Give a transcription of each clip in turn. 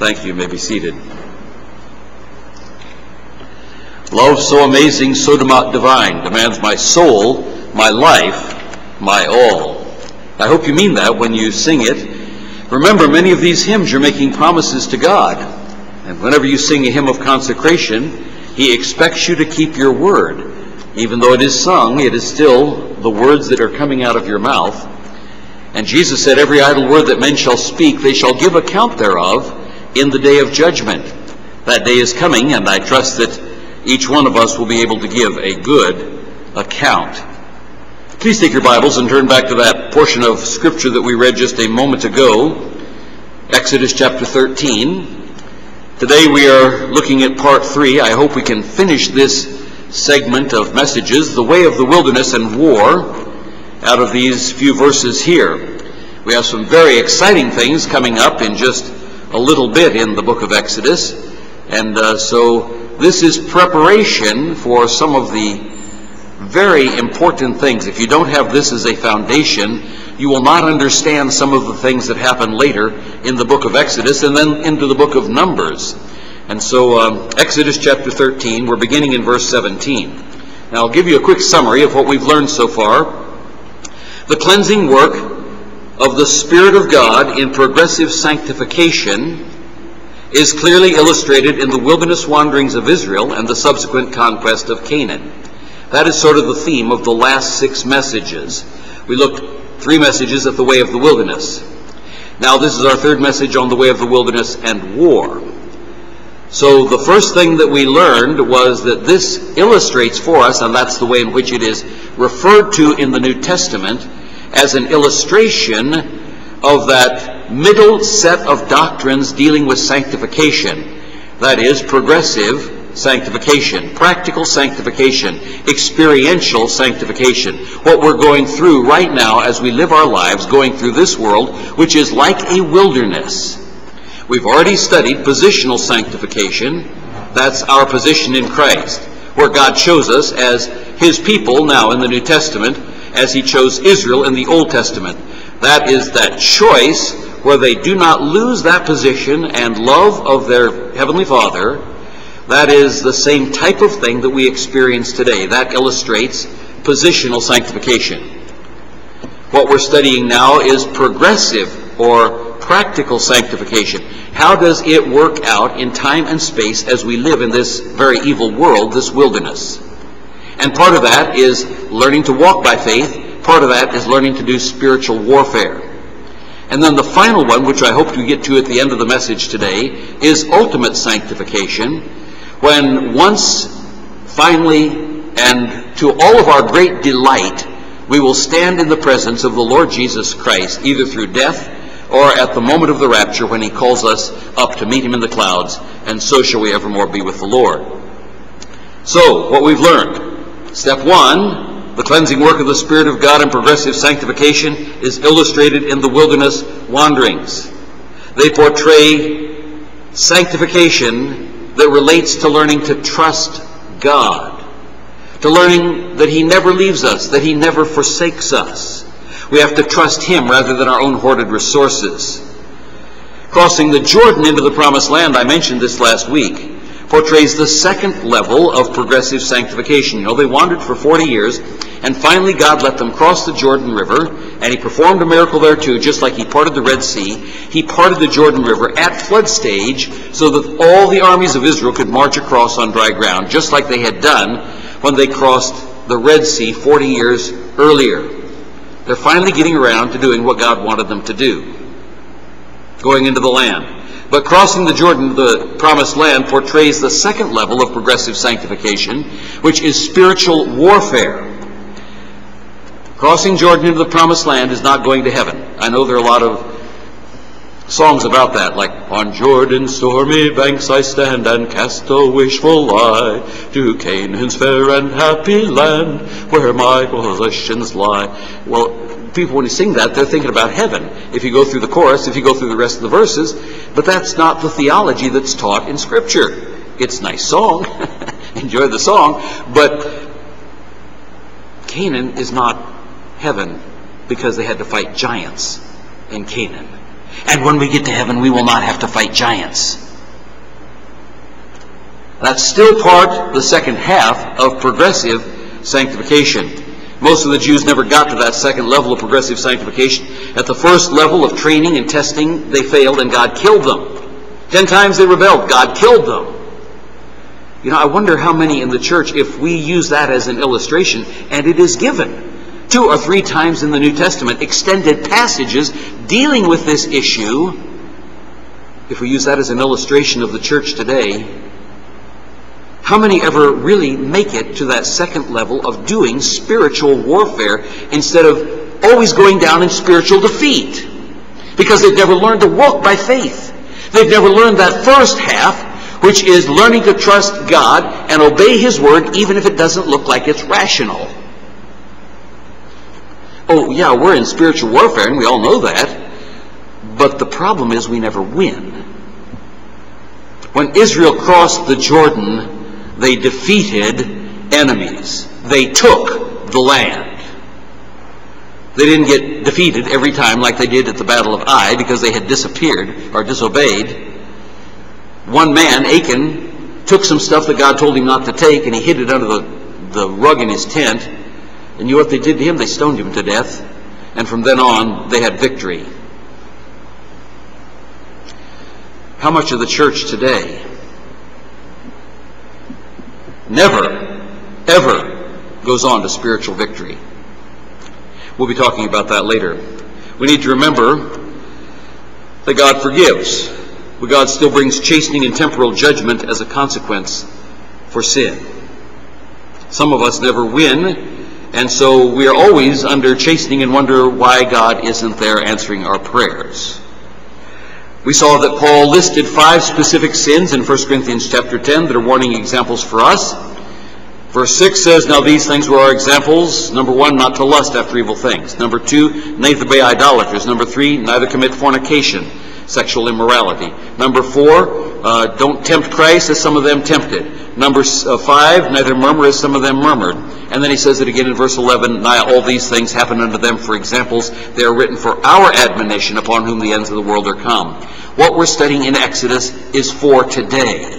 Thank you. You may be seated. Love so amazing, so divine, demands my soul, my life, my all. I hope you mean that when you sing it. Remember, many of these hymns you're making promises to God. And whenever you sing a hymn of consecration, He expects you to keep your word. Even though it is sung, it is still the words that are coming out of your mouth. And Jesus said, Every idle word that men shall speak, they shall give account thereof in the day of judgment. That day is coming, and I trust that each one of us will be able to give a good account. Please take your Bibles and turn back to that portion of Scripture that we read just a moment ago, Exodus chapter 13. Today we are looking at part three. I hope we can finish this segment of messages, the way of the wilderness and war, out of these few verses here. We have some very exciting things coming up in just a little bit in the book of Exodus. And uh, so this is preparation for some of the very important things. If you don't have this as a foundation, you will not understand some of the things that happen later in the book of Exodus and then into the book of Numbers. And so, um, Exodus chapter 13, we're beginning in verse 17. Now, I'll give you a quick summary of what we've learned so far. The cleansing work of the Spirit of God in progressive sanctification is clearly illustrated in the wilderness wanderings of Israel and the subsequent conquest of Canaan. That is sort of the theme of the last six messages. We looked three messages at the way of the wilderness. Now this is our third message on the way of the wilderness and war. So the first thing that we learned was that this illustrates for us, and that's the way in which it is referred to in the New Testament, as an illustration of that middle set of doctrines dealing with sanctification. That is, progressive sanctification, practical sanctification, experiential sanctification. What we're going through right now as we live our lives, going through this world, which is like a wilderness. We've already studied positional sanctification. That's our position in Christ, where God chose us as His people now in the New Testament, as He chose Israel in the Old Testament. That is that choice where they do not lose that position and love of their Heavenly Father, that is the same type of thing that we experience today. That illustrates positional sanctification. What we're studying now is progressive or practical sanctification. How does it work out in time and space as we live in this very evil world, this wilderness? And part of that is learning to walk by faith. Part of that is learning to do spiritual warfare. And then the final one, which I hope to get to at the end of the message today, is ultimate sanctification, when once, finally, and to all of our great delight, we will stand in the presence of the Lord Jesus Christ, either through death or at the moment of the rapture when he calls us up to meet him in the clouds, and so shall we evermore be with the Lord. So, what we've learned. Step one, the cleansing work of the Spirit of God and progressive sanctification is illustrated in the wilderness wanderings. They portray sanctification that relates to learning to trust God, to learning that He never leaves us, that He never forsakes us. We have to trust Him rather than our own hoarded resources. Crossing the Jordan into the promised land, I mentioned this last week portrays the second level of progressive sanctification. You know, they wandered for 40 years, and finally God let them cross the Jordan River, and He performed a miracle there too, just like He parted the Red Sea. He parted the Jordan River at flood stage so that all the armies of Israel could march across on dry ground, just like they had done when they crossed the Red Sea 40 years earlier. They're finally getting around to doing what God wanted them to do, going into the land. But crossing the Jordan, the promised land, portrays the second level of progressive sanctification, which is spiritual warfare. Crossing Jordan into the promised land is not going to heaven. I know there are a lot of songs about that, like On Jordan's stormy banks I stand and cast a wishful eye to Canaan's fair and happy land where my possessions lie. Well, people, when you sing that, they're thinking about heaven. If you go through the chorus, if you go through the rest of the verses, but that's not the theology that's taught in Scripture. It's a nice song. Enjoy the song. But Canaan is not heaven because they had to fight giants in Canaan. And when we get to heaven, we will not have to fight giants. That's still part, the second half, of progressive sanctification. Most of the Jews never got to that second level of progressive sanctification. At the first level of training and testing, they failed and God killed them. Ten times they rebelled, God killed them. You know, I wonder how many in the church, if we use that as an illustration, and it is given two or three times in the New Testament, extended passages dealing with this issue, if we use that as an illustration of the church today, how many ever really make it to that second level of doing spiritual warfare instead of always going down in spiritual defeat? Because they've never learned to walk by faith. They've never learned that first half, which is learning to trust God and obey His word even if it doesn't look like it's rational. Oh, yeah, we're in spiritual warfare and we all know that. But the problem is we never win. When Israel crossed the Jordan, they defeated enemies. They took the land. They didn't get defeated every time like they did at the Battle of Ai because they had disappeared or disobeyed. One man, Achan, took some stuff that God told him not to take and he hid it under the, the rug in his tent. And you know what they did to him? They stoned him to death. And from then on, they had victory. How much of the church today never, ever goes on to spiritual victory? We'll be talking about that later. We need to remember that God forgives, but God still brings chastening and temporal judgment as a consequence for sin. Some of us never win, and so we are always under chastening and wonder why God isn't there answering our prayers. We saw that Paul listed five specific sins in 1 Corinthians chapter 10 that are warning examples for us. Verse 6 says, Now these things were our examples. Number one, not to lust after evil things. Number two, neither be idolaters. Number three, neither commit fornication, sexual immorality. Number four, uh, don't tempt Christ as some of them tempted. Number uh, five, neither murmur as some of them murmured. And then he says it again in verse 11, Nigh all these things happen unto them for examples. They are written for our admonition upon whom the ends of the world are come. What we're studying in Exodus is for today.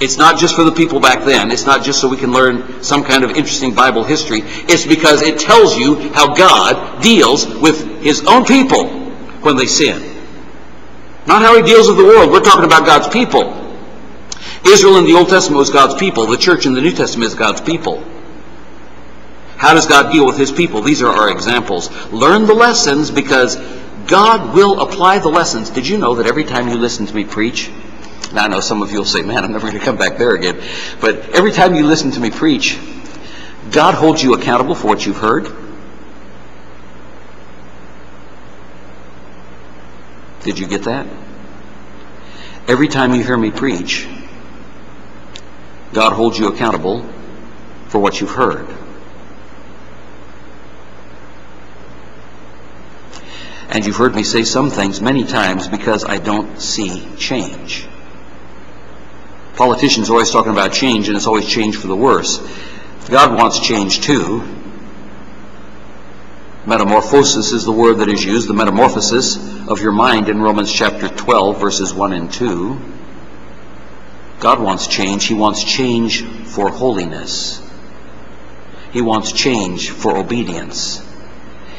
It's not just for the people back then. It's not just so we can learn some kind of interesting Bible history. It's because it tells you how God deals with his own people when they sin. Not how he deals with the world. We're talking about God's people. Israel in the Old Testament was God's people. The church in the New Testament is God's people. How does God deal with his people? These are our examples. Learn the lessons because God will apply the lessons. Did you know that every time you listen to me preach, now I know some of you will say, man, I'm never going to come back there again. But every time you listen to me preach, God holds you accountable for what you've heard. Did you get that? Every time you hear me preach, God holds you accountable for what you've heard. And you've heard me say some things many times because I don't see change. Politicians are always talking about change, and it's always change for the worse. God wants change too. Metamorphosis is the word that is used, the metamorphosis of your mind in Romans chapter 12, verses 1 and 2. God wants change. He wants change for holiness. He wants change for obedience.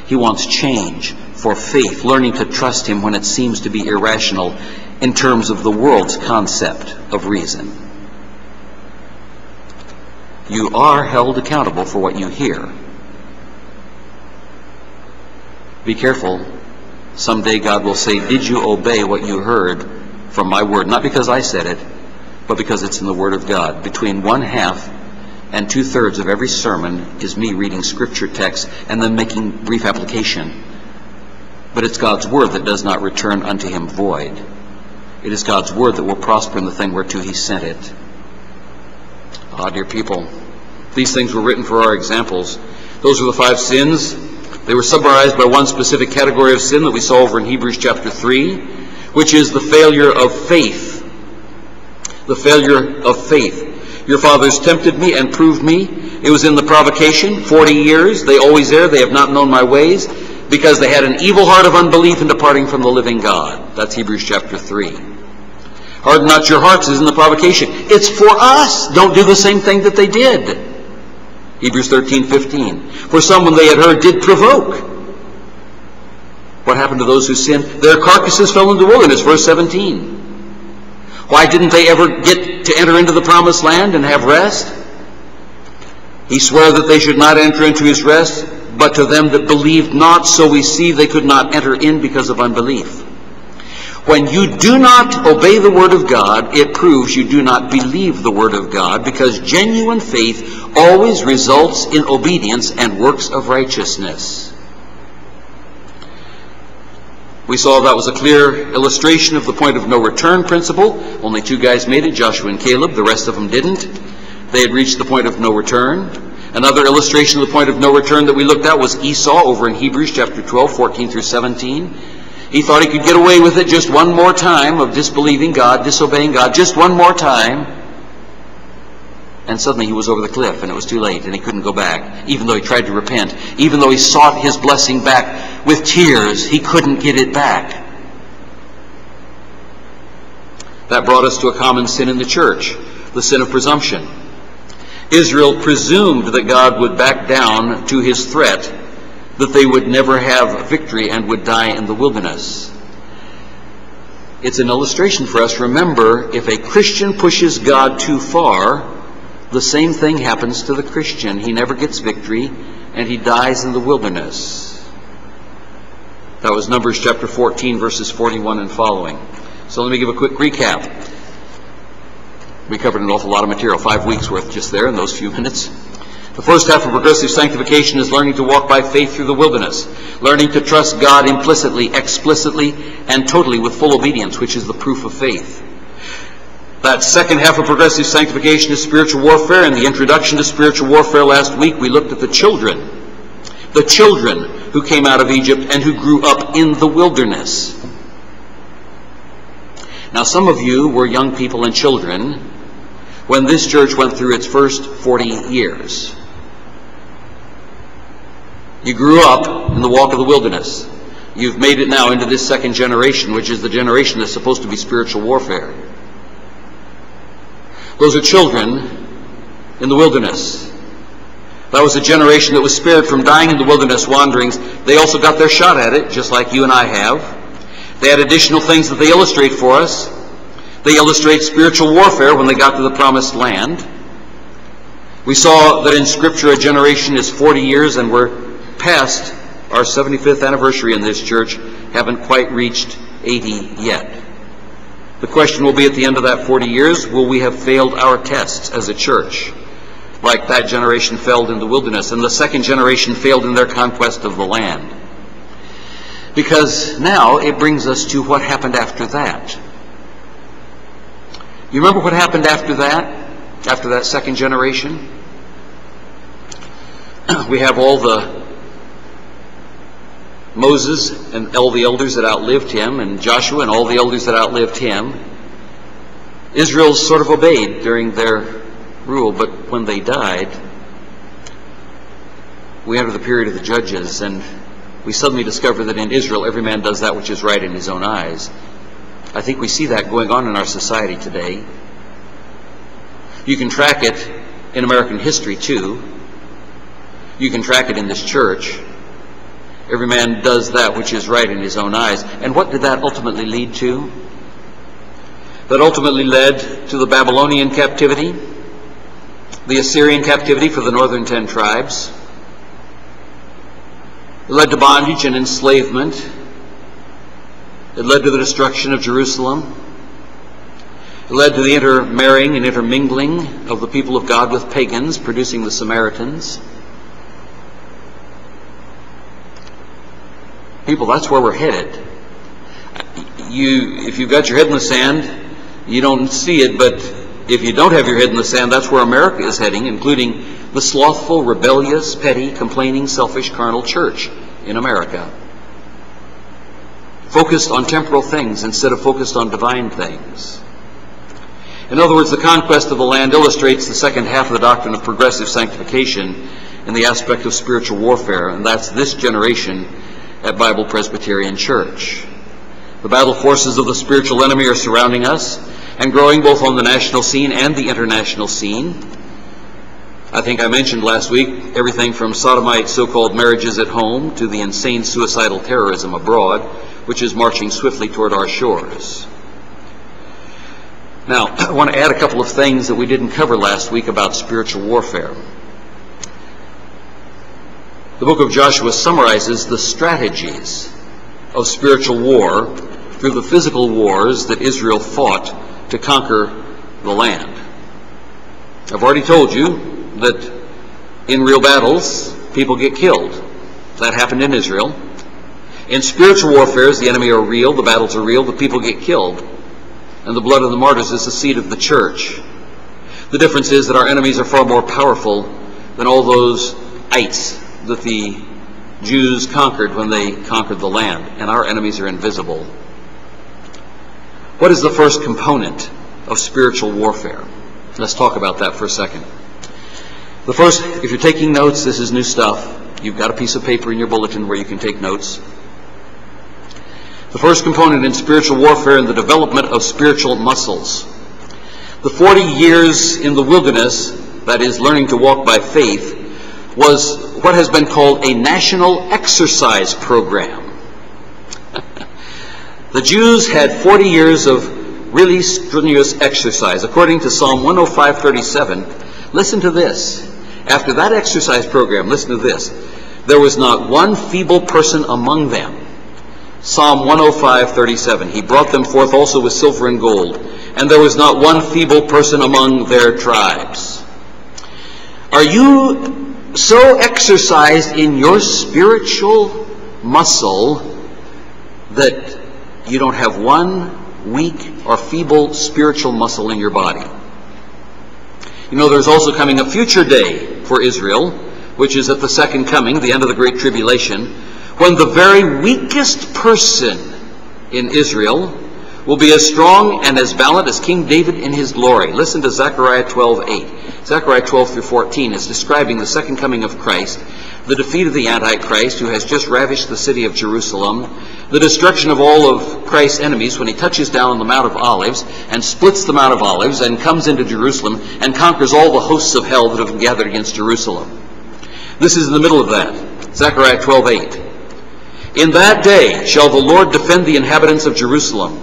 He wants change for faith, learning to trust Him when it seems to be irrational in terms of the world's concept of reason. You are held accountable for what you hear. Be careful. Someday God will say, Did you obey what you heard from my word? Not because I said it, but because it's in the Word of God. Between one half and two thirds of every sermon is me reading scripture text and then making brief application but it's God's word that does not return unto him void. It is God's word that will prosper in the thing whereto he sent it. Ah, dear people, these things were written for our examples. Those are the five sins. They were summarized by one specific category of sin that we saw over in Hebrews chapter 3, which is the failure of faith. The failure of faith. Your fathers tempted me and proved me. It was in the provocation, 40 years. They always err. They have not known my ways. because they had an evil heart of unbelief in departing from the living God. That's Hebrews chapter 3. Harden not your hearts is in the provocation. It's for us. Don't do the same thing that they did. Hebrews 13, 15. For some, when they had heard, did provoke. What happened to those who sinned? Their carcasses fell into the wilderness, verse 17. Why didn't they ever get to enter into the promised land and have rest? He swore that they should not enter into his rest, but to them that believed not, so we see they could not enter in because of unbelief. When you do not obey the Word of God, it proves you do not believe the Word of God, because genuine faith always results in obedience and works of righteousness. We saw that was a clear illustration of the point of no return principle. Only two guys made it, Joshua and Caleb. The rest of them didn't. They had reached the point of no return. Another illustration of the point of no return that we looked at was Esau over in Hebrews chapter 12, 14 through 17. He thought he could get away with it just one more time of disbelieving God, disobeying God, just one more time. And suddenly he was over the cliff and it was too late and he couldn't go back. Even though he tried to repent, even though he sought his blessing back with tears, he couldn't get it back. That brought us to a common sin in the church, the sin of presumption. Israel presumed that God would back down to his threat that they would never have victory and would die in the wilderness. It's an illustration for us. Remember, if a Christian pushes God too far, the same thing happens to the Christian. He never gets victory and he dies in the wilderness. That was Numbers chapter 14, verses 41 and following. So let me give a quick recap. We covered an awful lot of material, five weeks worth just there in those few minutes. The first half of progressive sanctification is learning to walk by faith through the wilderness, learning to trust God implicitly, explicitly, and totally with full obedience, which is the proof of faith. That second half of progressive sanctification is spiritual warfare. In the introduction to spiritual warfare last week, we looked at the children. The children who came out of Egypt and who grew up in the wilderness. Now, some of you were young people and children when this church went through its first 40 years. You grew up in the walk of the wilderness. You've made it now into this second generation, which is the generation that's supposed to be spiritual warfare. Those are children in the wilderness. That was a generation that was spared from dying in the wilderness wanderings. They also got their shot at it, just like you and I have. They had additional things that they illustrate for us. They illustrate spiritual warfare when they got to the promised land. We saw that in Scripture a generation is 40 years, and we're past our 75th anniversary in this church, haven't quite reached 80 yet. The question will be at the end of that 40 years, will we have failed our tests as a church? Like that generation failed in the wilderness, and the second generation failed in their conquest of the land. Because now it brings us to what happened after that. You remember what happened after that? After that second generation? we have all the Moses and all the elders that outlived him, and Joshua and all the elders that outlived him. Israel sort of obeyed during their rule, but when they died, we enter the period of the judges, and we suddenly discover that in Israel every man does that which is right in his own eyes. I think we see that going on in our society today. You can track it in American history too. You can track it in this church. Every man does that which is right in his own eyes. And what did that ultimately lead to? That ultimately led to the Babylonian captivity, the Assyrian captivity for the northern ten tribes. It led to bondage and enslavement. It led to the destruction of Jerusalem. It led to the intermarrying and intermingling of the people of God with pagans, producing the Samaritans. People, that's where we're headed. You, if you've got your head in the sand, you don't see it, but if you don't have your head in the sand, that's where America is heading, including the slothful, rebellious, petty, complaining, selfish, carnal church in America. Focused on temporal things instead of focused on divine things. In other words, the conquest of the land illustrates the second half of the doctrine of progressive sanctification in the aspect of spiritual warfare, and that's this generation at Bible Presbyterian Church. The battle forces of the spiritual enemy are surrounding us and growing both on the national scene and the international scene. I think I mentioned last week everything from sodomite so-called marriages at home to the insane suicidal terrorism abroad, which is marching swiftly toward our shores. Now, I want to add a couple of things that we didn't cover last week about spiritual warfare. The book of Joshua summarizes the strategies of spiritual war through the physical wars that Israel fought to conquer the land. I've already told you that in real battles, people get killed. That happened in Israel. In spiritual warfare, the enemy are real, the battles are real, the people get killed. And the blood of the martyrs is the seed of the church. The difference is that our enemies are far more powerful than all those ites that the Jews conquered when they conquered the land. And our enemies are invisible. What is the first component of spiritual warfare? Let's talk about that for a second. The first, if you're taking notes, this is new stuff. You've got a piece of paper in your bulletin where you can take notes. The first component in spiritual warfare is the development of spiritual muscles. The 40 years in the wilderness, that is, learning to walk by faith, was what has been called a national exercise program. the Jews had 40 years of really strenuous exercise. According to Psalm 105:37, listen to this. After that exercise program, listen to this. There was not one feeble person among them. Psalm 105:37. He brought them forth also with silver and gold, and there was not one feeble person among their tribes. Are you so exercised in your spiritual muscle that you don't have one weak or feeble spiritual muscle in your body? You know, there's also coming a future day for Israel, which is at the second coming, the end of the Great Tribulation, when the very weakest person in Israel will be as strong and as valiant as King David in his glory. Listen to Zechariah 12:8. Zechariah 12 through 14 is describing the second coming of Christ, the defeat of the Antichrist who has just ravished the city of Jerusalem, the destruction of all of Christ's enemies when he touches down on the Mount of Olives and splits the Mount of Olives and comes into Jerusalem and conquers all the hosts of hell that have gathered against Jerusalem. This is in the middle of that. Zechariah 12:8. In that day shall the Lord defend the inhabitants of Jerusalem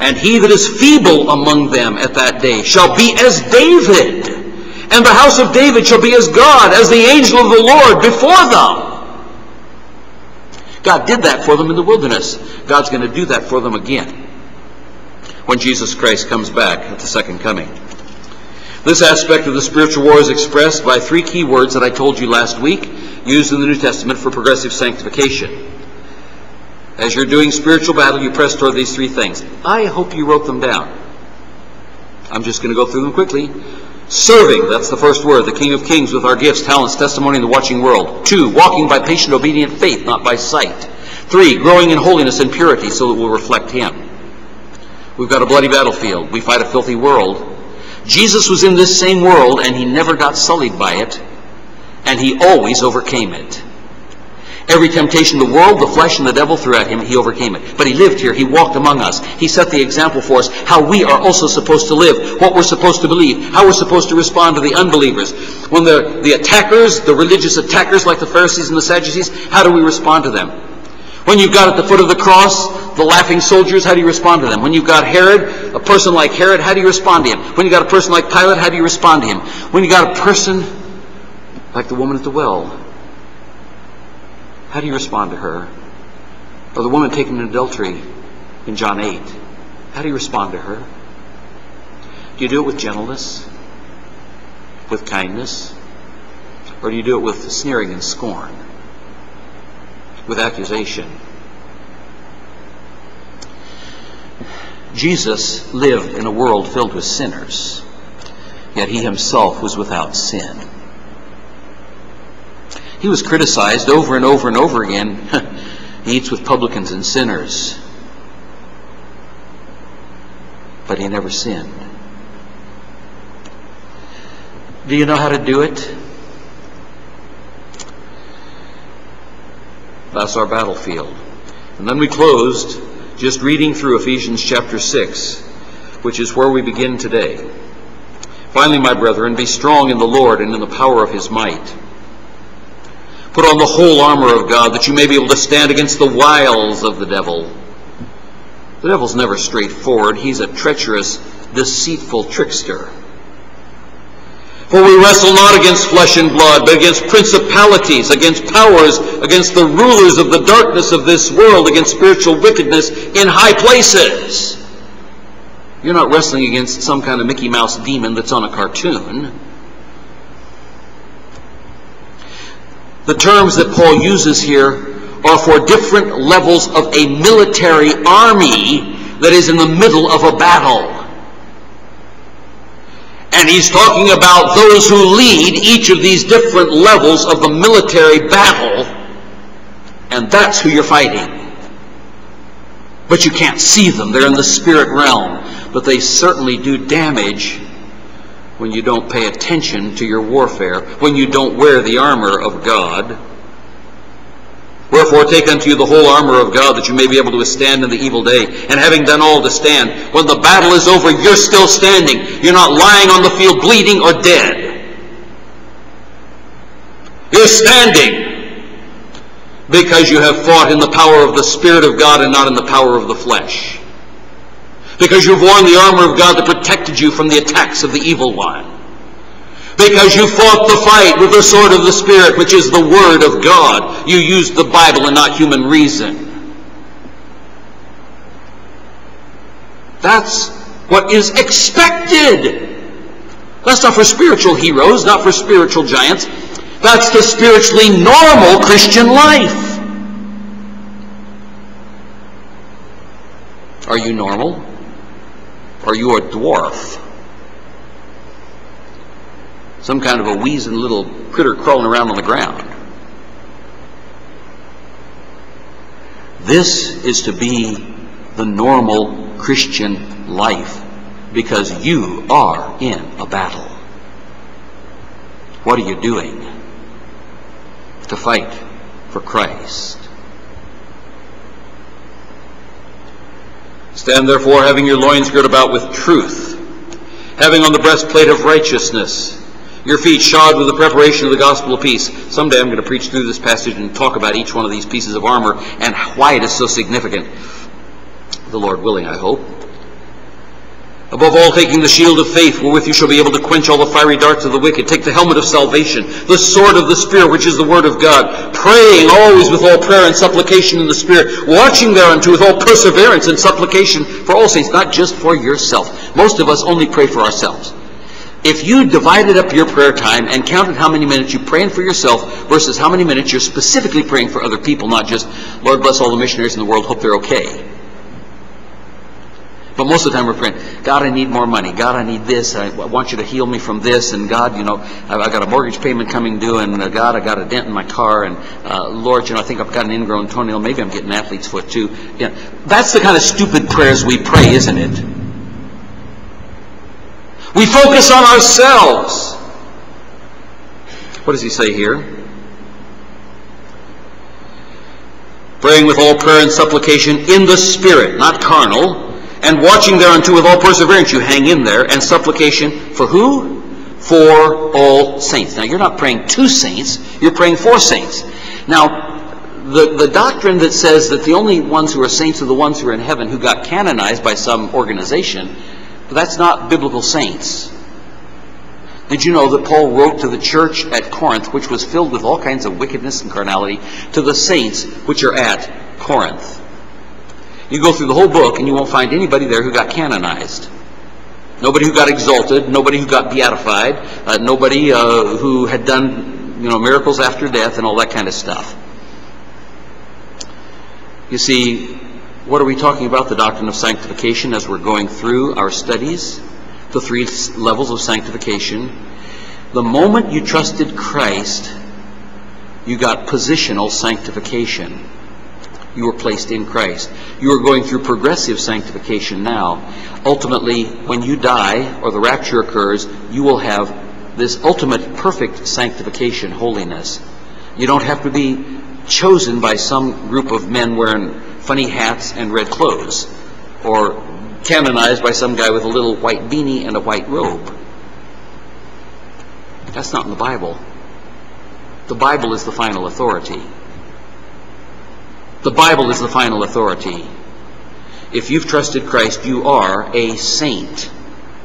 and he that is feeble among them at that day shall be as David. And the house of David shall be as God, as the angel of the Lord before them. God did that for them in the wilderness. God's going to do that for them again when Jesus Christ comes back at the second coming. This aspect of the spiritual war is expressed by three key words that I told you last week, used in the New Testament for progressive sanctification. As you're doing spiritual battle, you press toward these three things. I hope you wrote them down. I'm just going to go through them quickly. Serving, that's the first word, the King of Kings with our gifts, talents, testimony in the watching world. Two, walking by patient, obedient faith, not by sight. Three, growing in holiness and purity so that we'll reflect Him. We've got a bloody battlefield. We fight a filthy world. Jesus was in this same world and He never got sullied by it, and He always overcame it. Every temptation the world, the flesh, and the devil threw at him, he overcame it. But he lived here. He walked among us. He set the example for us how we are also supposed to live, what we're supposed to believe, how we're supposed to respond to the unbelievers. When the, the attackers, the religious attackers like the Pharisees and the Sadducees, how do we respond to them? When you've got at the foot of the cross the laughing soldiers, how do you respond to them? When you've got Herod, a person like Herod, how do you respond to him? When you've got a person like Pilate, how do you respond to him? When you've got a person like the woman at the well, how do you respond to her? Or the woman taken in adultery in John 8, how do you respond to her? Do you do it with gentleness? With kindness? Or do you do it with sneering and scorn? With accusation? Jesus lived in a world filled with sinners, yet he himself was without sin. He was criticized over and over and over again. he eats with publicans and sinners. But he never sinned. Do you know how to do it? That's our battlefield. And then we closed just reading through Ephesians chapter 6, which is where we begin today. Finally, my brethren, be strong in the Lord and in the power of his might. Put on the whole armor of God that you may be able to stand against the wiles of the devil. The devil's never straightforward. He's a treacherous, deceitful trickster. For we wrestle not against flesh and blood, but against principalities, against powers, against the rulers of the darkness of this world, against spiritual wickedness in high places. You're not wrestling against some kind of Mickey Mouse demon that's on a cartoon. The terms that Paul uses here are for different levels of a military army that is in the middle of a battle. And he's talking about those who lead each of these different levels of the military battle, and that's who you're fighting. But you can't see them. They're in the spirit realm. But they certainly do damage when you don't pay attention to your warfare, when you don't wear the armor of God. Wherefore take unto you the whole armor of God that you may be able to withstand in the evil day. And having done all to stand, when the battle is over, you're still standing. You're not lying on the field bleeding or dead. You're standing because you have fought in the power of the Spirit of God and not in the power of the flesh. Because you've worn the armor of God that protected you from the attacks of the evil one. Because you fought the fight with the sword of the Spirit, which is the Word of God. You used the Bible and not human reason. That's what is expected. That's not for spiritual heroes, not for spiritual giants. That's the spiritually normal Christian life. Are you normal? Are you a dwarf? Some kind of a wheezing little critter crawling around on the ground. This is to be the normal Christian life because you are in a battle. What are you doing? To fight for Christ. Stand therefore, having your loins girt about with truth, having on the breastplate of righteousness, your feet shod with the preparation of the gospel of peace. Someday I'm going to preach through this passage and talk about each one of these pieces of armor and why it is so significant. The Lord willing, I hope. Above all, taking the shield of faith, wherewith you shall be able to quench all the fiery darts of the wicked. Take the helmet of salvation, the sword of the Spirit, which is the word of God. Praying always with all prayer and supplication in the Spirit. Watching thereunto with all perseverance and supplication for all saints, not just for yourself. Most of us only pray for ourselves. If you divided up your prayer time and counted how many minutes you're praying for yourself versus how many minutes you're specifically praying for other people, not just, Lord bless all the missionaries in the world, hope they're okay. But most of the time we're praying, God, I need more money. God, I need this. I want you to heal me from this. And God, you know, I've got a mortgage payment coming due. And uh, God, I got a dent in my car. And uh, Lord, you know, I think I've got an ingrown toenail. Maybe I'm getting athlete's foot too. Yeah, that's the kind of stupid prayers we pray, isn't it? We focus on ourselves. What does he say here? Praying with all prayer and supplication in the Spirit, not carnal, and watching thereunto with all perseverance. You hang in there, and supplication for who? For all saints. Now, you're not praying to saints, you're praying for saints. Now, the, the doctrine that says that the only ones who are saints are the ones who are in heaven who got canonized by some organization, but that's not biblical saints. Did you know that Paul wrote to the church at Corinth, which was filled with all kinds of wickedness and carnality, to the saints which are at Corinth? You go through the whole book and you won't find anybody there who got canonized. Nobody who got exalted, nobody who got beatified, uh, nobody uh, who had done you know miracles after death and all that kind of stuff. You see, what are we talking about? The doctrine of sanctification as we're going through our studies, the three levels of sanctification. The moment you trusted Christ, you got positional sanctification. You were placed in Christ. You are going through progressive sanctification now. Ultimately, when you die or the rapture occurs, you will have this ultimate perfect sanctification, holiness. You don't have to be chosen by some group of men wearing funny hats and red clothes, or canonized by some guy with a little white beanie and a white robe. That's not in the Bible. The Bible is the final authority. The Bible is the final authority. If you've trusted Christ, you are a saint.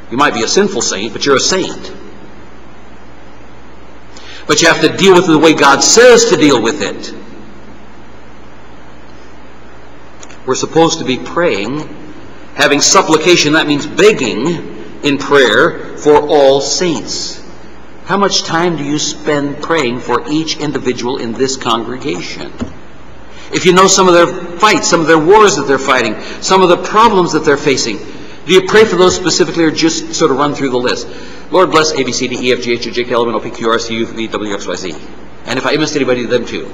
You might be a sinful saint, but you're a saint. But you have to deal with it the way God says to deal with it. We're supposed to be praying, having supplication, that means begging in prayer for all saints. How much time do you spend praying for each individual in this congregation? If you know some of their fights, some of their wars that they're fighting, some of the problems that they're facing, do you pray for those specifically or just sort of run through the list? Lord bless A, B, C, D, E, F, G, H, I, J, K, L, M, N, O, P, Q, R, C, U, V, W, X, Y, Z. And if I missed anybody, them too.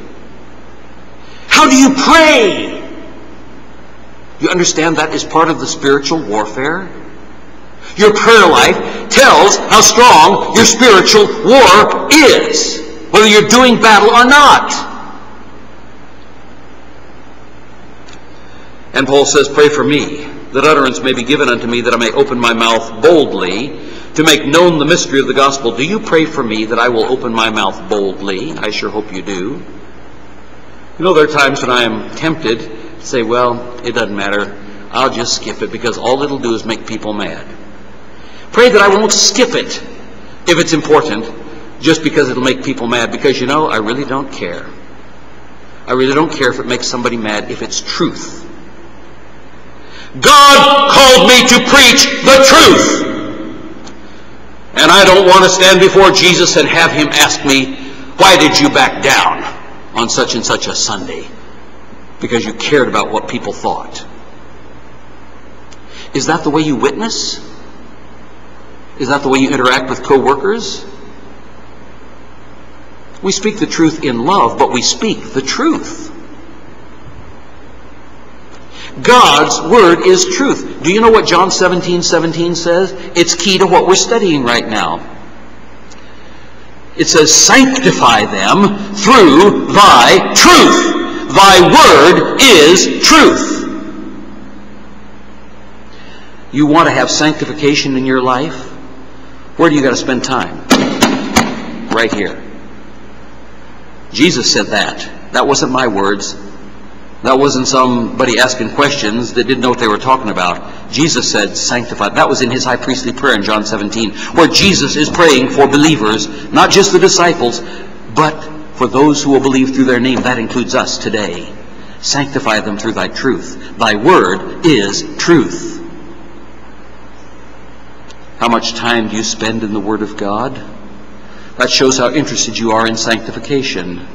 How do you pray? You understand that is part of the spiritual warfare? Your prayer life tells how strong your spiritual war is, whether you're doing battle or not. And Paul says, Pray for me, that utterance may be given unto me, that I may open my mouth boldly to make known the mystery of the gospel. Do you pray for me that I will open my mouth boldly? I sure hope you do. You know, there are times when I am tempted to say, Well, it doesn't matter. I'll just skip it because all it'll do is make people mad. Pray that I won't skip it if it's important, just because it'll make people mad. Because you know, I really don't care. I really don't care if it makes somebody mad if it's truth. God called me to preach the truth. And I don't want to stand before Jesus and have him ask me, why did you back down on such and such a Sunday? Because you cared about what people thought. Is that the way you witness? Is that the way you interact with coworkers? We speak the truth in love, but we speak the truth. God's word is truth. Do you know what John 17, 17 says? It's key to what we're studying right now. It says, Sanctify them through thy truth. Thy word is truth. You want to have sanctification in your life? Where do you got to spend time? Right here. Jesus said that. That wasn't my words. That wasn't somebody asking questions that didn't know what they were talking about. Jesus said, sanctify. That was in his high priestly prayer in John 17, where Jesus is praying for believers, not just the disciples, but for those who will believe through their name. That includes us today. Sanctify them through thy truth. Thy word is truth. How much time do you spend in the Word of God? That shows how interested you are in sanctification.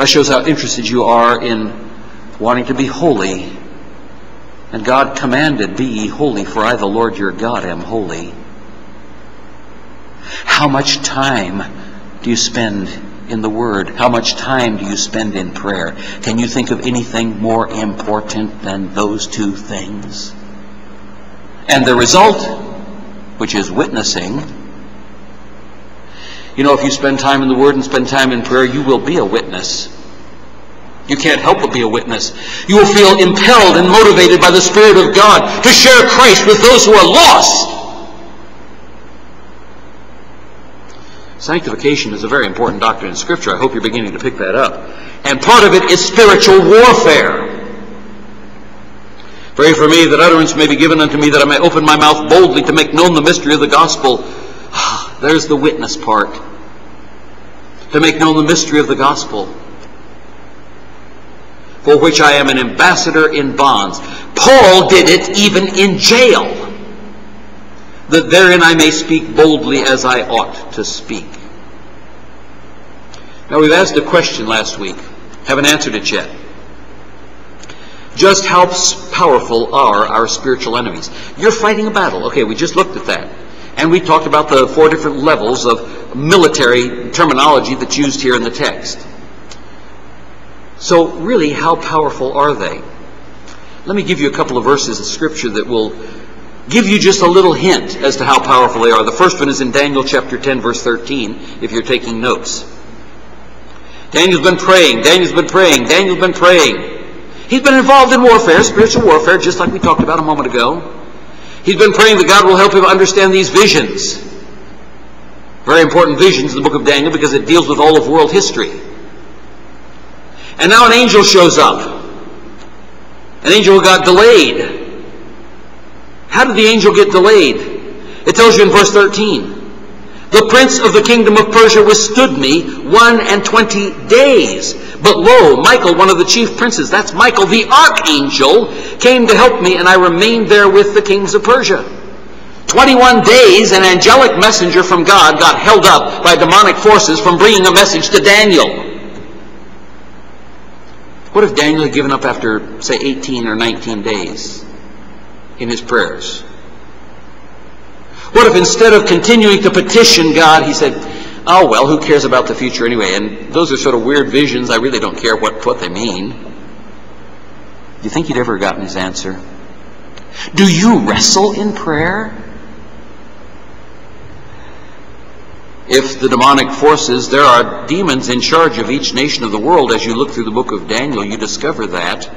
That shows how interested you are in wanting to be holy. And God commanded, Be ye holy, for I, the Lord your God, am holy. How much time do you spend in the Word? How much time do you spend in prayer? Can you think of anything more important than those two things? And the result, which is witnessing, you know, if you spend time in the Word and spend time in prayer, you will be a witness. You can't help but be a witness. You will feel impelled and motivated by the Spirit of God to share Christ with those who are lost. Sanctification is a very important doctrine in Scripture. I hope you're beginning to pick that up. And part of it is spiritual warfare. Pray for me that utterance may be given unto me, that I may open my mouth boldly to make known the mystery of the gospel. Ah, There's the witness part. To make known the mystery of the gospel, for which I am an ambassador in bonds. Paul did it even in jail, that therein I may speak boldly as I ought to speak. Now, we've asked a question last week, haven't answered it yet. Just how powerful are our spiritual enemies? You're fighting a battle. Okay, we just looked at that. And we talked about the four different levels of military terminology that's used here in the text. So, really, how powerful are they? Let me give you a couple of verses of Scripture that will give you just a little hint as to how powerful they are. The first one is in Daniel chapter 10, verse 13, if you're taking notes. Daniel's been praying, Daniel's been praying, Daniel's been praying. He's been involved in warfare, spiritual warfare, just like we talked about a moment ago. He's been praying that God will help him understand these visions. Very important visions in the book of Daniel because it deals with all of world history. And now an angel shows up. An angel got delayed. How did the angel get delayed? It tells you in verse 13. The prince of the kingdom of Persia withstood me one and twenty days. But lo, Michael, one of the chief princes, that's Michael the archangel, came to help me, and I remained there with the kings of Persia. 21 days, an angelic messenger from God got held up by demonic forces from bringing a message to Daniel. What if Daniel had given up after, say, 18 or 19 days in his prayers? What if instead of continuing to petition God, he said, oh, well, who cares about the future anyway? And those are sort of weird visions. I really don't care what, what they mean. Do you think he'd ever gotten his answer? Do you wrestle in prayer? If the demonic forces, there are demons in charge of each nation of the world. As you look through the book of Daniel, you discover that.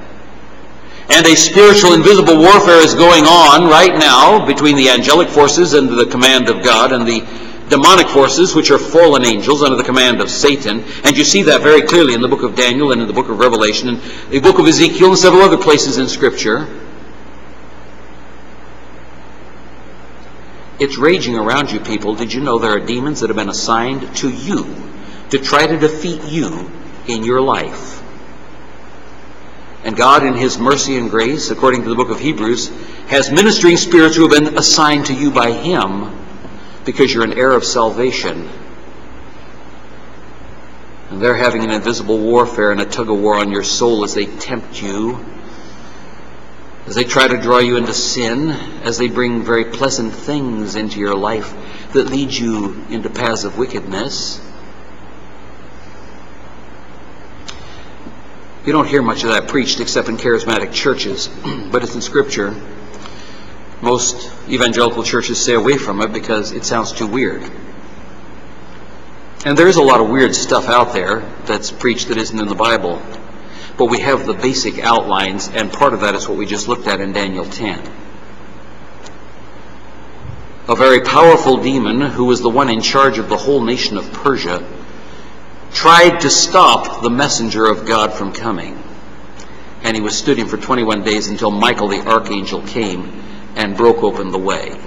And a spiritual invisible warfare is going on right now between the angelic forces under the command of God and the demonic forces, which are fallen angels under the command of Satan. And you see that very clearly in the book of Daniel and in the book of Revelation and the book of Ezekiel and several other places in Scripture. It's raging around you, people. Did you know there are demons that have been assigned to you to try to defeat you in your life? And God, in His mercy and grace, according to the book of Hebrews, has ministering spirits who have been assigned to you by Him because you're an heir of salvation. And they're having an invisible warfare and a tug of war on your soul as they tempt you as they try to draw you into sin, as they bring very pleasant things into your life that lead you into paths of wickedness. You don't hear much of that preached except in charismatic churches, but it's in Scripture. Most evangelical churches stay away from it because it sounds too weird. And there is a lot of weird stuff out there that's preached that isn't in the Bible but we have the basic outlines, and part of that is what we just looked at in Daniel 10. A very powerful demon, who was the one in charge of the whole nation of Persia, tried to stop the messenger of God from coming. And he withstood him for 21 days until Michael the archangel came and broke open the way.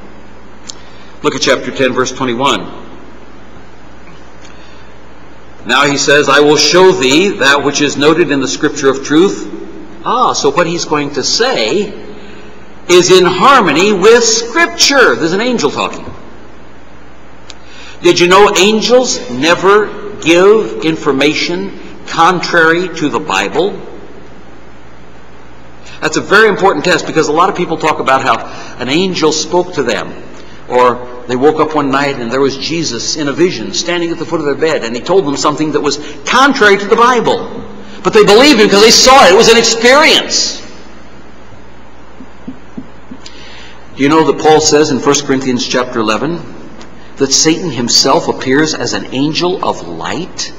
Look at chapter 10, verse 21. Now he says, I will show thee that which is noted in the scripture of truth. Ah, so what he's going to say is in harmony with scripture. There's an angel talking. Did you know angels never give information contrary to the Bible? That's a very important test because a lot of people talk about how an angel spoke to them or they woke up one night and there was Jesus in a vision standing at the foot of their bed and he told them something that was contrary to the Bible. But they believed him because they saw it. It was an experience. Do you know that Paul says in 1 Corinthians chapter 11 that Satan himself appears as an angel of light?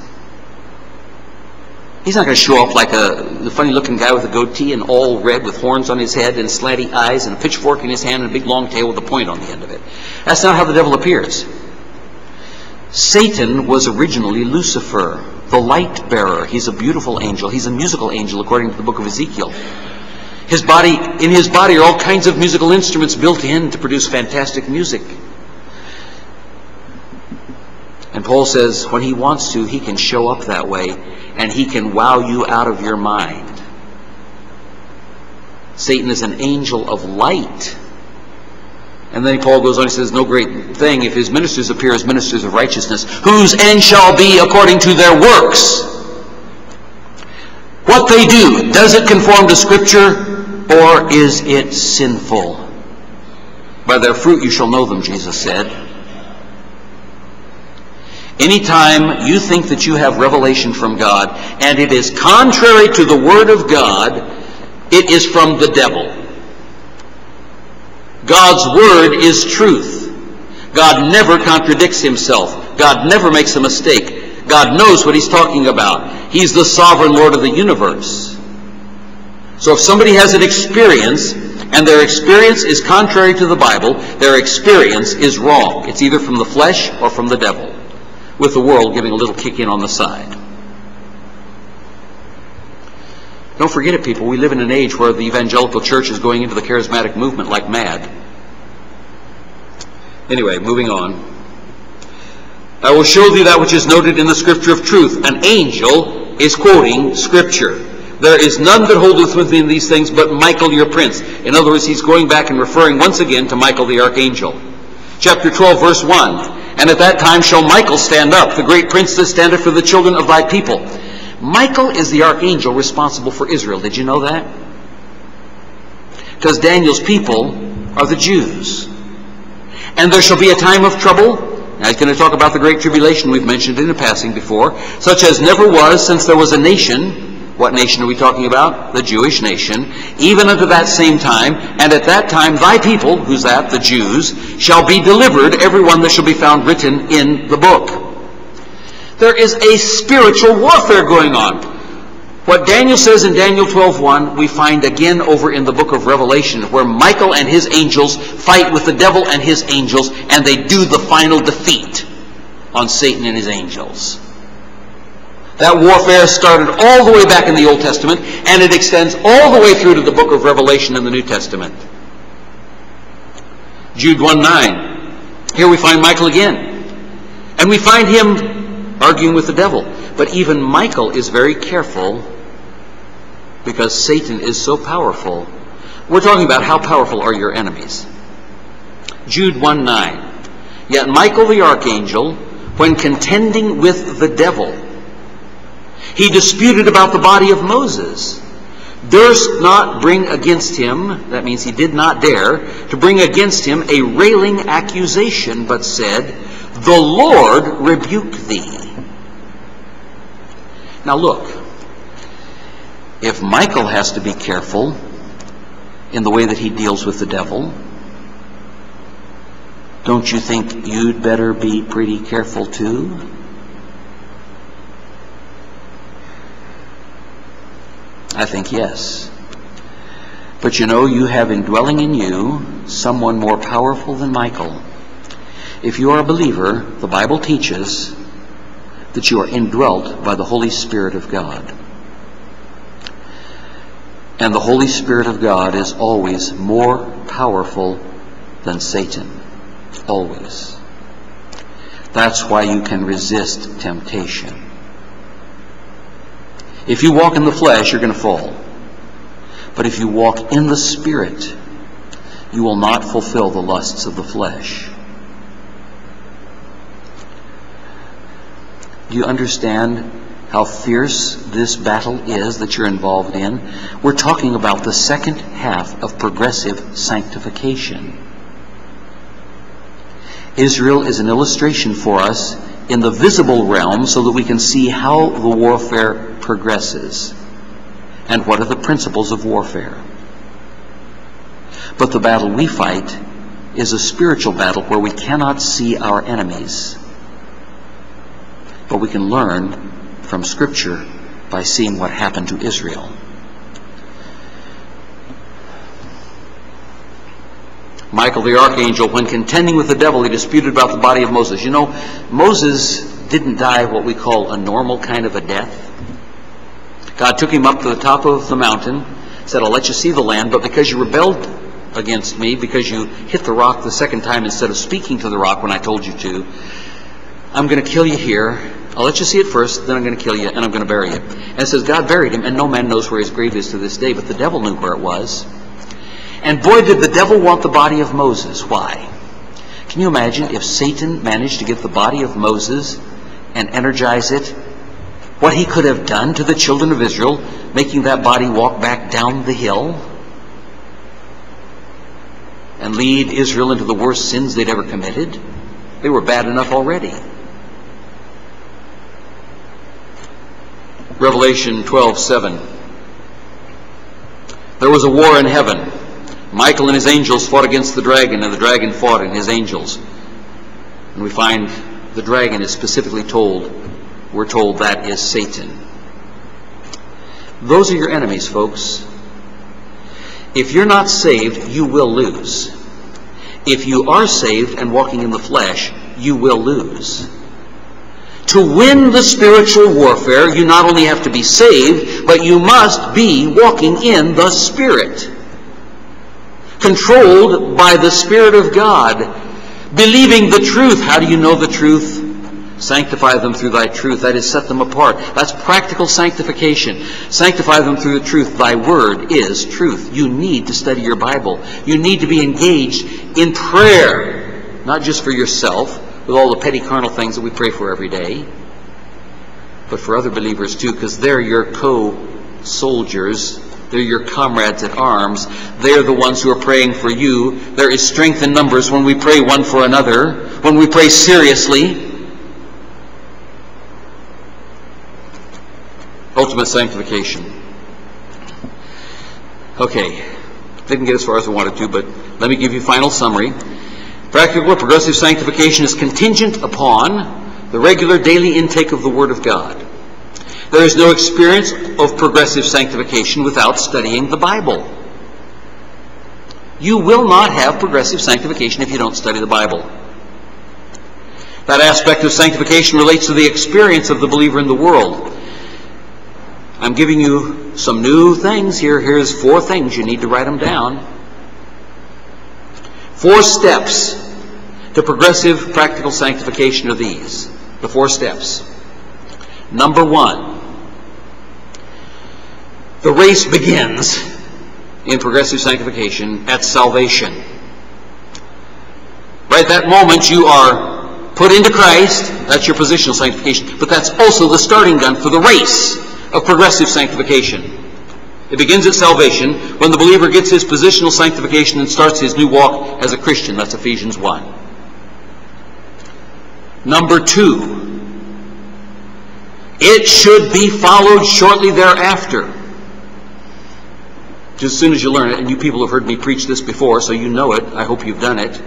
He's not going to show up like a funny looking guy with a goatee and all red with horns on his head and slanty eyes and a pitchfork in his hand and a big long tail with a point on the end of it. That's not how the devil appears. Satan was originally Lucifer, the light bearer. He's a beautiful angel. He's a musical angel according to the book of Ezekiel. His body, in his body are all kinds of musical instruments built in to produce fantastic music. And Paul says when he wants to, he can show up that way and he can wow you out of your mind. Satan is an angel of light. And then Paul goes on, he says, No great thing if his ministers appear as ministers of righteousness, whose end shall be according to their works. What they do, does it conform to Scripture or is it sinful? By their fruit you shall know them, Jesus said. Anytime you think that you have revelation from God and it is contrary to the Word of God, it is from the devil. God's Word is truth. God never contradicts Himself. God never makes a mistake. God knows what He's talking about. He's the sovereign Lord of the universe. So if somebody has an experience and their experience is contrary to the Bible, their experience is wrong. It's either from the flesh or from the devil, with the world giving a little kick in on the side. Don't forget it, people. We live in an age where the evangelical church is going into the charismatic movement like mad. Anyway, moving on. I will show thee that which is noted in the scripture of truth. An angel is quoting scripture. There is none that holdeth with me in these things but Michael your prince. In other words, he's going back and referring once again to Michael the archangel. Chapter 12, verse 1. And at that time shall Michael stand up, the great prince that standeth for the children of thy people. Michael is the archangel responsible for Israel. Did you know that? Because Daniel's people are the Jews. And there shall be a time of trouble. Now he's going to talk about the great tribulation we've mentioned in a passing before, such as never was since there was a nation. What nation are we talking about? The Jewish nation. Even unto that same time, and at that time thy people, who's that? The Jews, shall be delivered, every one that shall be found written in the book. There is a spiritual warfare going on. What Daniel says in Daniel 12:1, we find again over in the book of Revelation, where Michael and his angels fight with the devil and his angels, and they do the final defeat on Satan and his angels. That warfare started all the way back in the Old Testament, and it extends all the way through to the book of Revelation in the New Testament. Jude 1 9. Here we find Michael again. And we find him arguing with the devil. But even Michael is very careful because Satan is so powerful. We're talking about how powerful are your enemies. Jude 1 9. Yet Michael the archangel, when contending with the devil, he disputed about the body of Moses, durst not bring against him, that means he did not dare, to bring against him a railing accusation, but said, The Lord rebuke thee. Now look, if Michael has to be careful in the way that he deals with the devil, don't you think you'd better be pretty careful too? I think yes. But you know, you have indwelling in you someone more powerful than Michael. If you are a believer, the Bible teaches that you are indwelt by the Holy Spirit of God. And the Holy Spirit of God is always more powerful than Satan. Always. That's why you can resist temptation. If you walk in the flesh, you're going to fall. But if you walk in the Spirit, you will not fulfill the lusts of the flesh. Do you understand how fierce this battle is that you're involved in? We're talking about the second half of progressive sanctification. Israel is an illustration for us in the visible realm so that we can see how the warfare progresses and what are the principles of warfare. But the battle we fight is a spiritual battle where we cannot see our enemies but we can learn from Scripture by seeing what happened to Israel. Michael the archangel, when contending with the devil, he disputed about the body of Moses. You know, Moses didn't die what we call a normal kind of a death. God took him up to the top of the mountain, said, I'll let you see the land, but because you rebelled against me, because you hit the rock the second time instead of speaking to the rock when I told you to, I'm going to kill you here. I'll let you see it first, then I'm going to kill you, and I'm going to bury you. And it says God buried him, and no man knows where his grave is to this day, but the devil knew where it was. And boy, did the devil want the body of Moses. Why? Can you imagine if Satan managed to get the body of Moses and energize it? What he could have done to the children of Israel, making that body walk back down the hill and lead Israel into the worst sins they'd ever committed? They were bad enough already. Revelation 12:7. There was a war in heaven. Michael and his angels fought against the dragon, and the dragon fought and his angels. And we find the dragon is specifically told, we're told that is Satan. Those are your enemies, folks. If you're not saved, you will lose. If you are saved and walking in the flesh, you will lose. To win the spiritual warfare, you not only have to be saved, but you must be walking in the Spirit. Controlled by the Spirit of God. Believing the truth. How do you know the truth? Sanctify them through thy truth. That is, set them apart. That's practical sanctification. Sanctify them through the truth. Thy word is truth. You need to study your Bible. You need to be engaged in prayer. Not just for yourself, with all the petty carnal things that we pray for every day, but for other believers too, because they're your co-soldiers. They're your comrades at arms. They're the ones who are praying for you. There is strength in numbers when we pray one for another, when we pray seriously. Ultimate sanctification. Okay, didn't get as far as I wanted to, but let me give you a final summary. Practical or progressive sanctification is contingent upon the regular daily intake of the Word of God. There is no experience of progressive sanctification without studying the Bible. You will not have progressive sanctification if you don't study the Bible. That aspect of sanctification relates to the experience of the believer in the world. I'm giving you some new things here. Here's four things. You need to write them down. Four steps to progressive practical sanctification are these. The four steps. Number one, the race begins in progressive sanctification at salvation. Right at that moment, you are put into Christ. That's your positional sanctification. But that's also the starting gun for the race of progressive sanctification. It begins at salvation when the believer gets his positional sanctification and starts his new walk as a Christian. That's Ephesians 1. Number two, it should be followed shortly thereafter. Just as soon as you learn it, and you people have heard me preach this before, so you know it. I hope you've done it.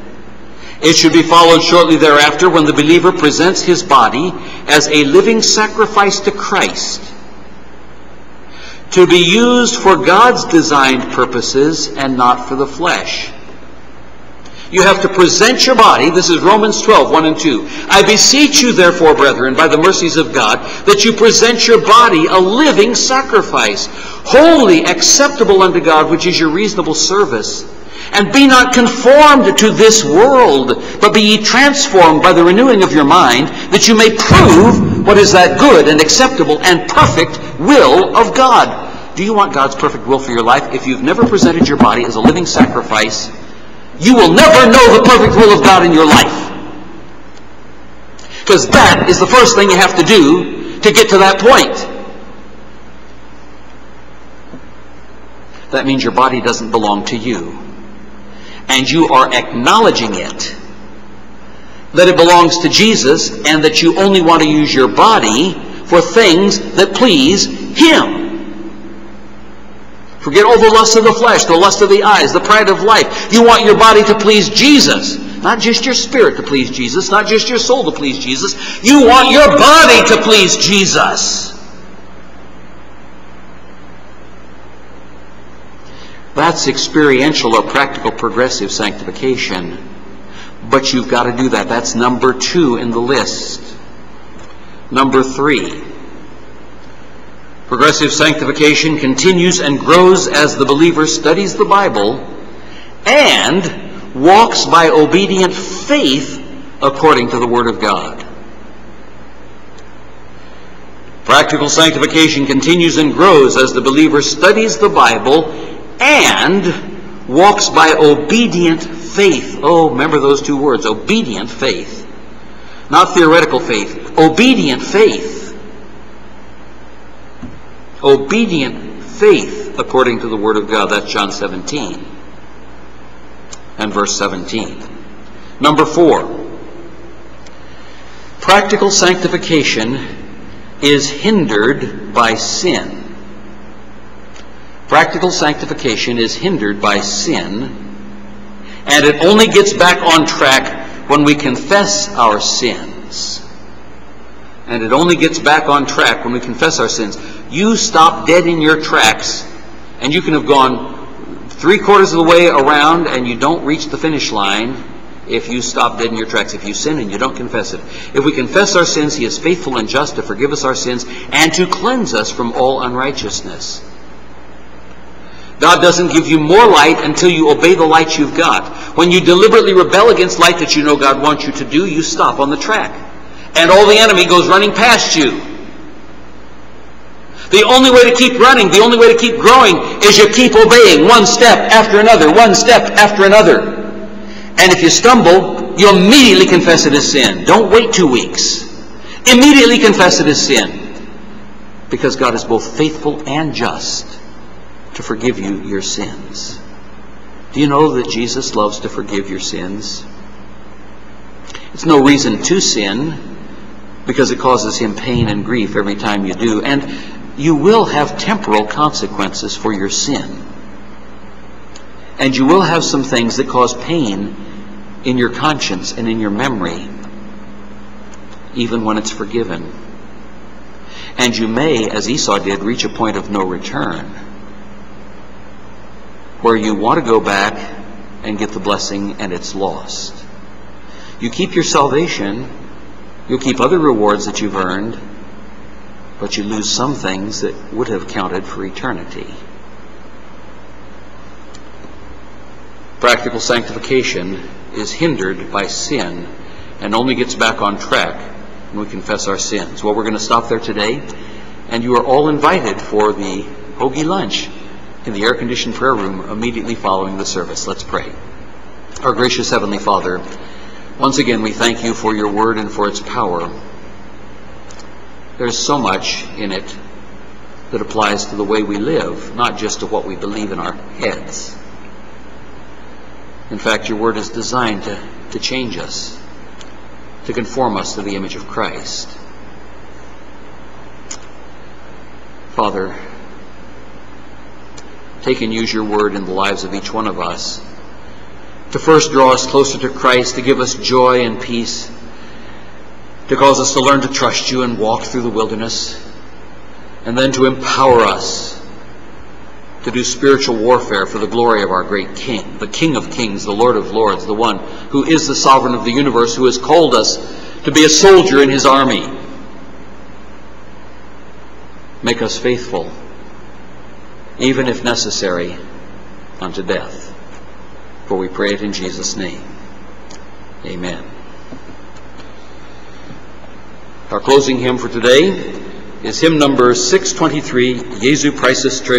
It should be followed shortly thereafter when the believer presents his body as a living sacrifice to Christ to be used for God's designed purposes and not for the flesh. You have to present your body. This is Romans 12, 1 and 2. I beseech you, therefore, brethren, by the mercies of God, that you present your body a living sacrifice, holy, acceptable unto God, which is your reasonable service. And be not conformed to this world, but be ye transformed by the renewing of your mind, that you may prove what is that good and acceptable and perfect will of God. Do you want God's perfect will for your life? If you've never presented your body as a living sacrifice, you will never know the perfect will of God in your life. Because that is the first thing you have to do to get to that point. That means your body doesn't belong to you. And you are acknowledging it. That it belongs to Jesus and that you only want to use your body for things that please Him. Forget all the lust of the flesh, the lust of the eyes, the pride of life. You want your body to please Jesus. Not just your spirit to please Jesus, not just your soul to please Jesus. You want your body to please Jesus. That's experiential or practical progressive sanctification. But you've got to do that. That's number two in the list. Number three. Progressive sanctification continues and grows as the believer studies the Bible and walks by obedient faith according to the Word of God. Practical sanctification continues and grows as the believer studies the Bible and walks by obedient faith. Oh, remember those two words obedient faith. Not theoretical faith, obedient faith obedient faith according to the Word of God. That's John 17 and verse 17. Number four, practical sanctification is hindered by sin. Practical sanctification is hindered by sin, and it only gets back on track when we confess our sins. And it only gets back on track when we confess our sins. you stop dead in your tracks, and you can have gone three quarters of the way around and you don't reach the finish line if you stop dead in your tracks, if you sin and you don't confess it. If we confess our sins, He is faithful and just to forgive us our sins and to cleanse us from all unrighteousness. God doesn't give you more light until you obey the light you've got. When you deliberately rebel against light that you know God wants you to do, you stop on the track. And all the enemy goes running past you. The only way to keep running, the only way to keep growing, is you keep obeying one step after another, one step after another. And if you stumble, you immediately confess it as sin. Don't wait two weeks. Immediately confess it as sin. Because God is both faithful and just to forgive you your sins. Do you know that Jesus loves to forgive your sins? It's no reason to sin because it causes him pain and grief every time you do. And you will have temporal consequences for your sin. And you will have some things that cause pain in your conscience and in your memory, even when it's forgiven. And you may, as Esau did, reach a point of no return where you want to go back and get the blessing and it's lost. You keep your salvation, you'll keep other rewards that you've earned, but you lose some things that would have counted for eternity. Practical sanctification is hindered by sin and only gets back on track when we confess our sins. Well, we're going to stop there today, and you are all invited for the hoagie lunch in the air-conditioned prayer room immediately following the service. Let's pray. Our gracious Heavenly Father, once again we thank you for your word and for its power. There's so much in it that applies to the way we live, not just to what we believe in our heads. In fact, your word is designed to, to change us, to conform us to the image of Christ. Father, take and use your word in the lives of each one of us to first draw us closer to Christ, to give us joy and peace, to cause us to learn to trust you and walk through the wilderness, and then to empower us to do spiritual warfare for the glory of our great King, the King of kings, the Lord of lords, the one who is the sovereign of the universe, who has called us to be a soldier in his army. Make us faithful, even if necessary, unto death. For we pray it in Jesus' name. Amen. Our closing hymn for today is hymn number 623, Jesu Priceless Treasure.